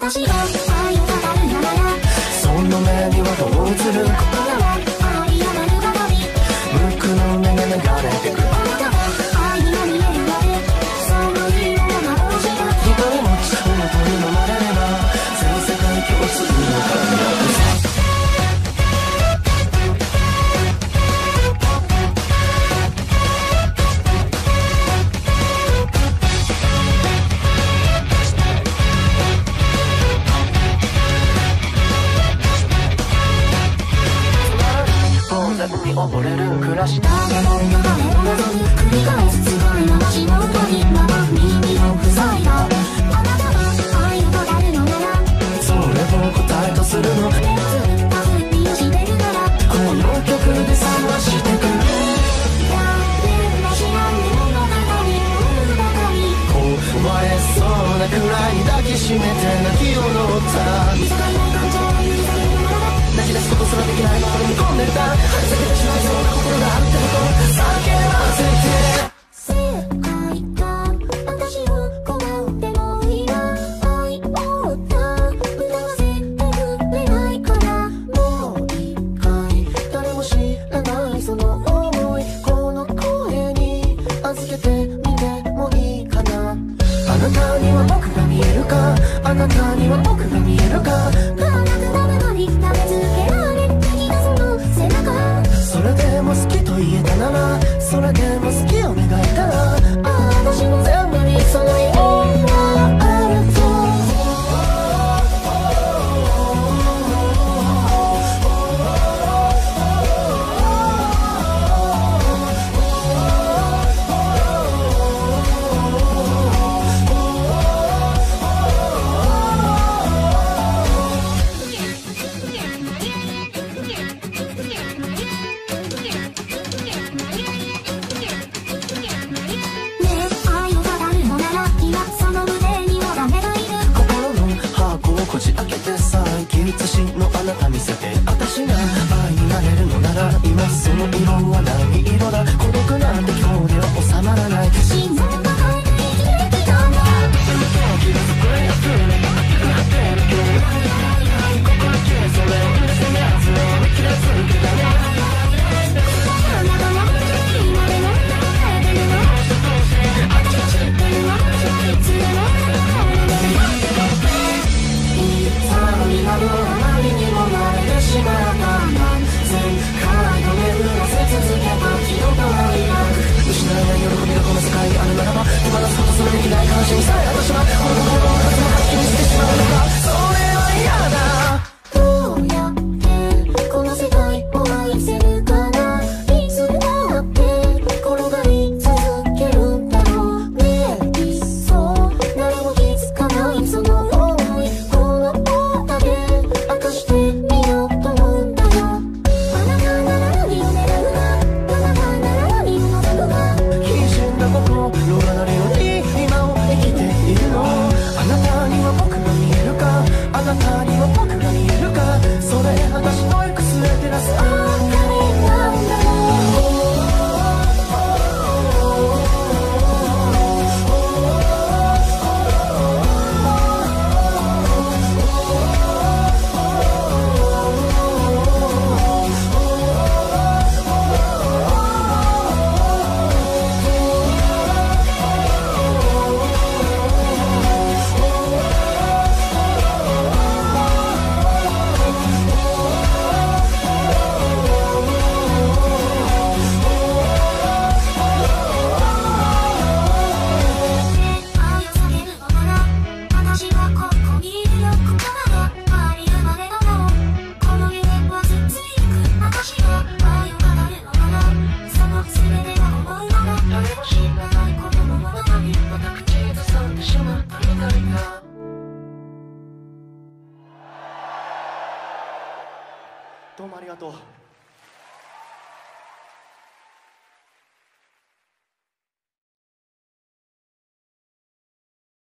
私が愛を語るならその目にはどう映る？溺れる暮らし誰も流れを繰り返す辛い話の音にまだ耳を塞いだあなたは愛を語るのならそれを答えとするのこの曲で探してくる知らん物語物語壊れそうなくらい抱きしめて泣きを乗った。すことすらできない心に込んでた張り裂けてしまいそうな心があるってこと叫ばせて世界が私を困ってもいない愛を歌う。歌わせてくれないか？らもう一回誰も知らないその想いこの声に預けてみてもいいかなあなたには僕が見えるか？あなたには僕が見えるか？科学なのに写しのあなた見せて私が愛になれるのなら今その色は何色だ孤独なんて今日では収まらない。心臓が抱えて生きてきたんだ気がつくやつ果てる今日心きれそれを許せねずを気がつけたねあなたは今でも流れてるの。あちちってるわいつでも流れあなたには僕が多。